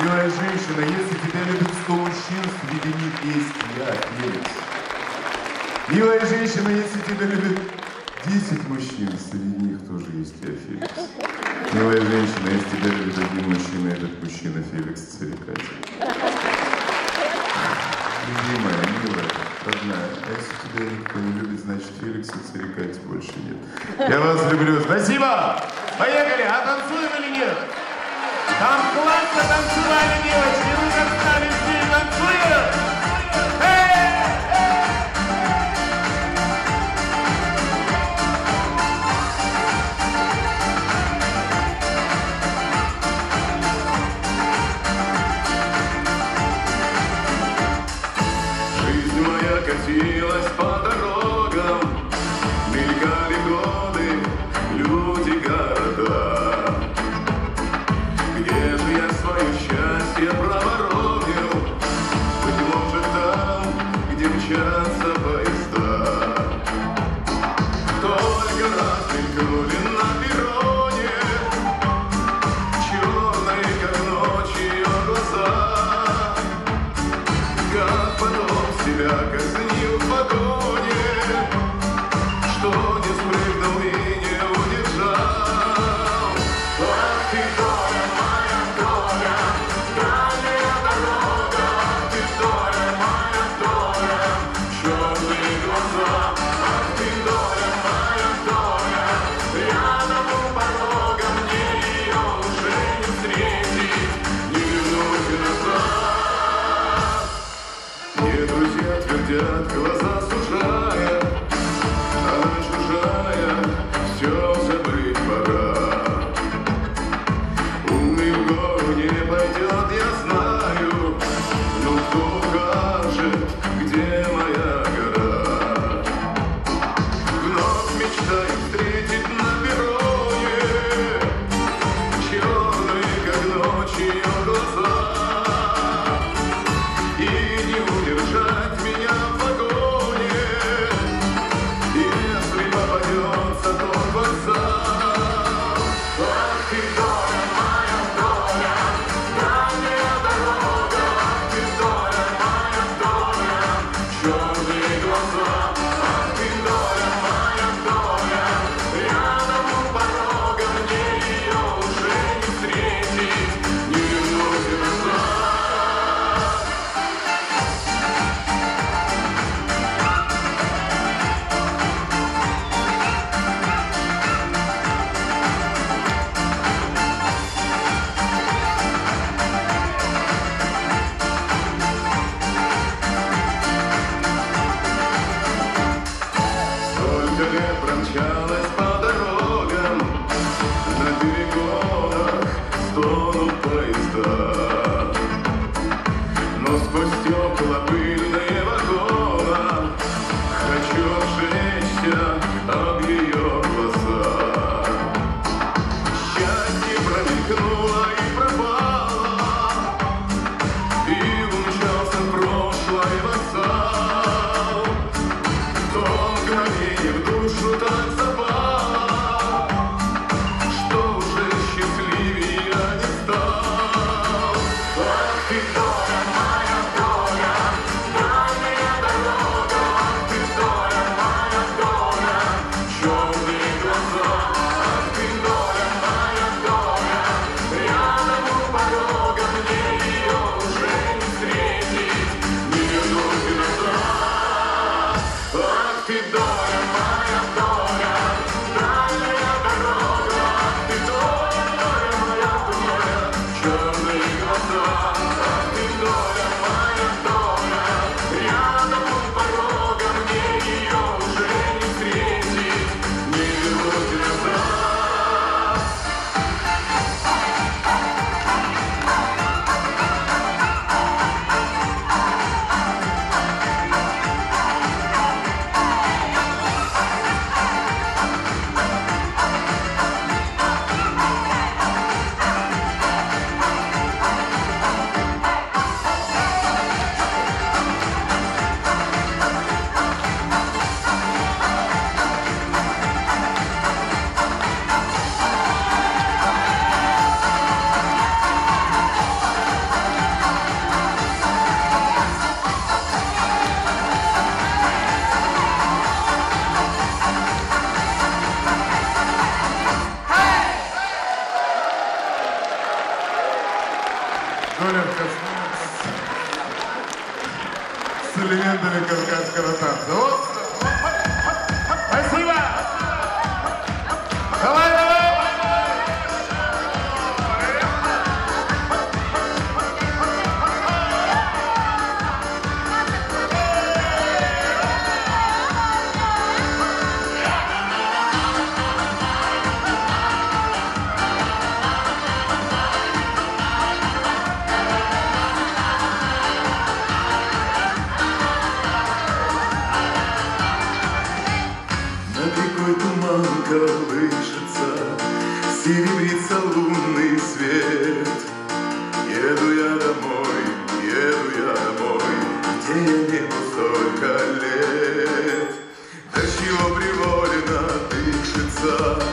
Милая женщина, если тебя любит сто мужчин, среди них есть я, Феликс. Милая женщина, если тебя любит десять мужчин, среди них тоже есть я, Феликс. Милая женщина, если тебя любит один мужчина, этот мужчина Феликс Царикатель. Любимая, милая, родная, а если тебя никто не любит, значит Феликса Царикатель больше нет. Я вас люблю. Спасибо! Поехали! А танцуем или нет? Там классно танцевали, девочки, вы как стали все танцуют. Жизнь моя катилась под school. Будь так с элементами кавказского танца. Вот. Спасибо! Давай, давай! Рекой туман колышется, Серебрится лунный свет. Еду я домой, еду я домой, Где я не столько лет. До чего приволено дышится,